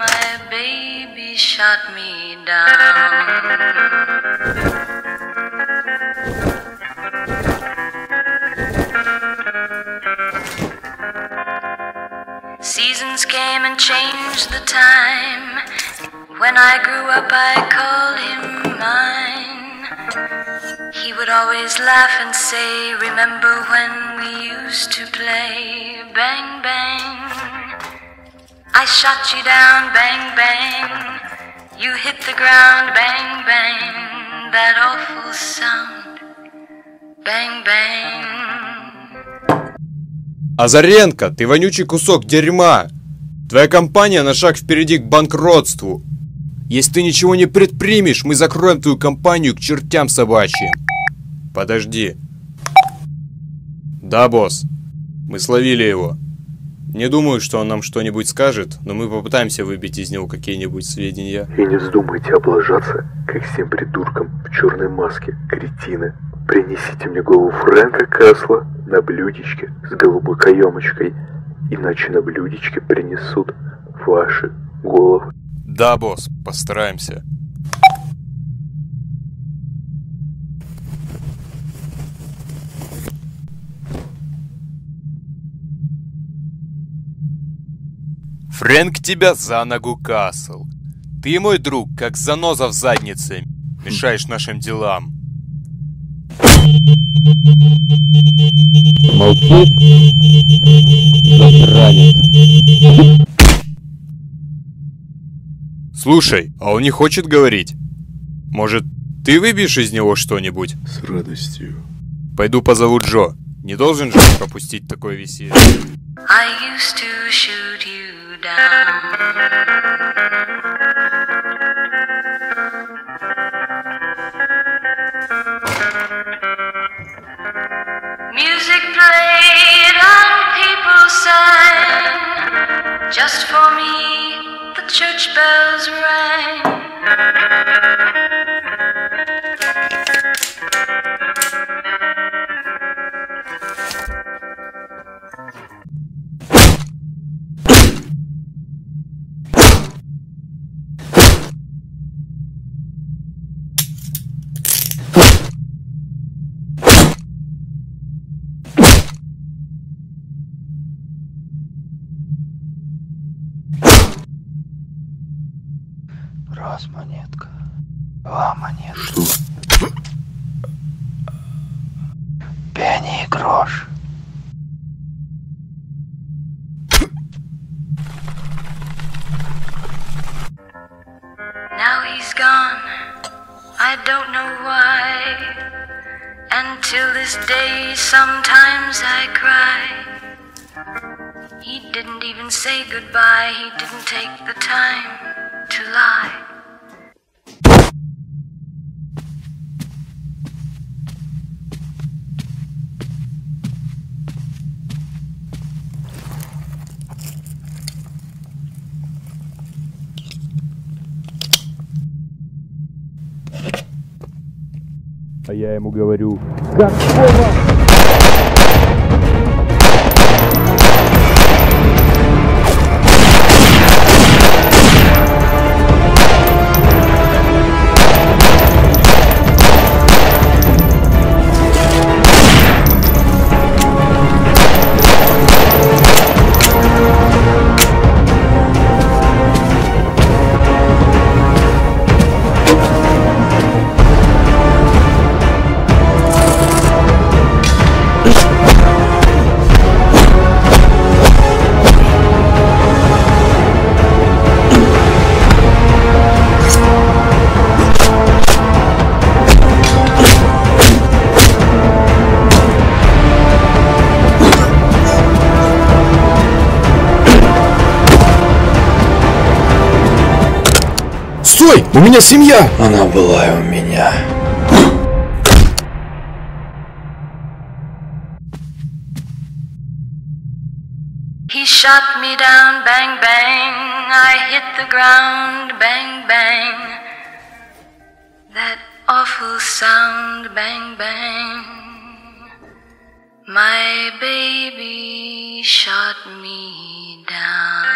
My baby shot me down. Seasons came and changed the time. When I grew up, I called him mine. He would always laugh and say, Remember when we used to play? Bang, bang. I shot you down, bang, bang. You hit the ground, bang, bang. That awful sound. Bang, bang. Азаренко, ты вонючий кусок дерьма! Твоя компания на шаг впереди к банкротству. Если ты ничего не предпримешь, мы закроем твою компанию к чертям собачьим. Подожди. Да, босс. Мы словили его. Не думаю, что он нам что-нибудь скажет, но мы попытаемся выбить из него какие-нибудь сведения. И не вздумайте облажаться, как всем придуркам в черной маске, кретины. Принесите мне голову Фрэнка Касла на блюдечке с голубой каемочкой, иначе на блюдечке принесут ваши головы. Да, босс, постараемся. Фрэнк тебя за ногу касл. Ты мой друг, как заноза в заднице. Мешаешь нашим делам. Молчишь? Засранец. Слушай, а он не хочет говорить. Может, ты выбьешь из него что-нибудь? С радостью. Пойду позову Джо. Не должен же пропустить такое веселье. I used to shoot you down. Music played and people sang. Just for me, the church bells rang. Раз монетка, два монетка. Что? Пенни и грош. Now he's gone. I don't know why. And till this day, sometimes I cry. He didn't even say goodbye. He didn't take the time to lie. А я ему говорю, Стой! У меня семья! Она была и у меня. He shot me down, bang bang. I hit the ground, bang bang. That awful sound, bang bang. My baby shot me down.